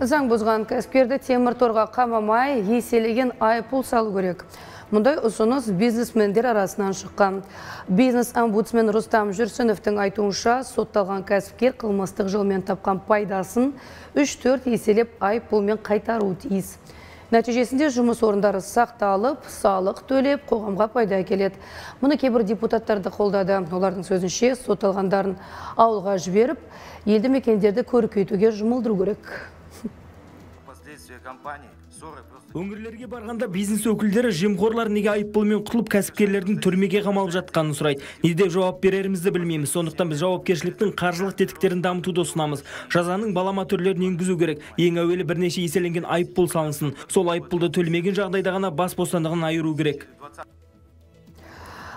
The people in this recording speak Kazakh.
Заң бұзған кәсіпкерді темір торға қамамай, еселеген айыппұл салу керек. Мұндай ұсыныс бизнесмендер арасынан шыққан. Бизнес омбудсмен Рустам Жүрсіновтің айтуынша сотталған кәсіпкер қылмыстық жолмен тапқан пайдасын 3-4 еселеп айыппұлмен қайтаруы тиіс. Нәтижесінде жұмыс орындары сақталып, салық төлеп, қоғамға пайда келеді. Мұны кейбір депутаттарды қолдады. Олардың сөзінше сотталғандарын ауылға жіберіп, елді мекендерді көркейтуге жұмылдыру керек. Просто... өңірлерге барғанда бизнес өкілдері жемқорлар неге айыппұлмен құтылып кәсіпкерлердің түрмеге қамалып жатқанын сұрайды. Не деп жауап берерімізді білмейміз. Сондықтан біз жауапкершіліктің қаржылық тетіктерін дамытуды ұсынамыз. Жазаның балама түрлерін енгізу керек. Ең әуелі бірнеше еселенген айыппұл салынсын. Сол айыппұлды төлемеген жағдайда ғана бас бостандығын айыру керек.